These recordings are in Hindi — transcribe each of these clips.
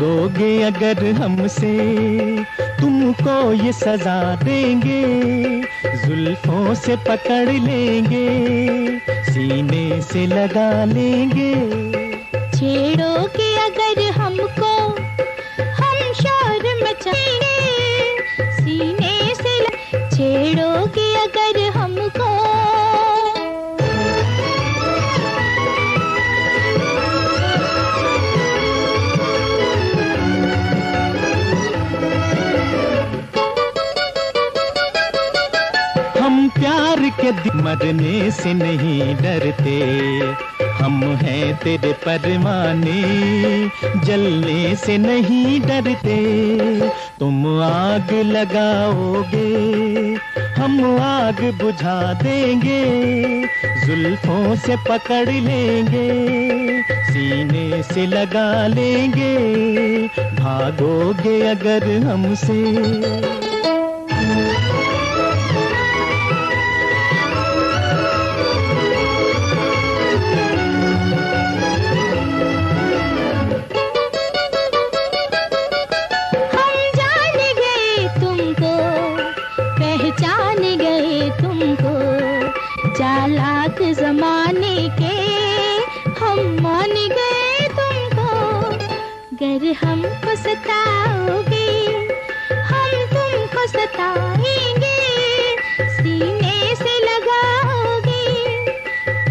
भागोगे अगर हमसे, तुमको ये सजा देंगे। जुल्फों से पकड़ लेंगे, सीने से लगा लेंगे। छेड़ोगे अगर हमको, हम शोर मचाएँगे। सीने से छेड़ोगे अगर मरने से नहीं डरते, हम हैं तेरे परवाने, जलने से नहीं डरते। तुम आग लगाओगे, हम आग बुझा देंगे, जुल्फों से पकड़ लेंगे, सीने से लगा लेंगे, भागोगे अगर हमसे। तुमको चालाक जमाने के हम मान गए तुमको। गर हमको सताओगे, हम तुमको सताएँगे। सीने से लगाओगे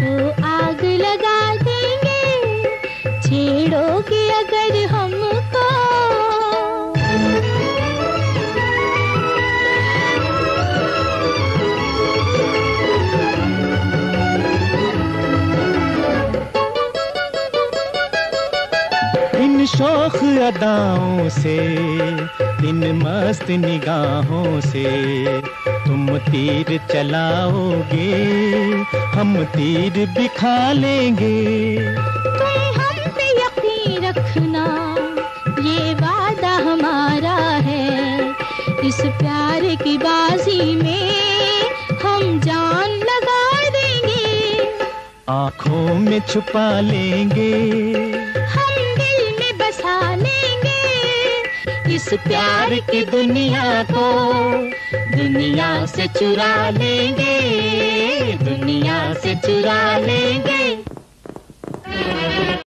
तो आग लगा देंगे। छेड़ोगे अगर हमको शौक अदाओं से इन मस्त निगाहों से। तुम तीर चलाओगे हम तीर बिखा लेंगे। तुम हम पे यकीन रखना ये वादा हमारा है। इस प्यार की बाजी में हम जान लगा देंगे। आँखों में छुपा लेंगे। बसा लेंगे इस प्यार की दुनिया को, दुनिया से चुरा लेंगे, दुनिया से चुरा लेंगे।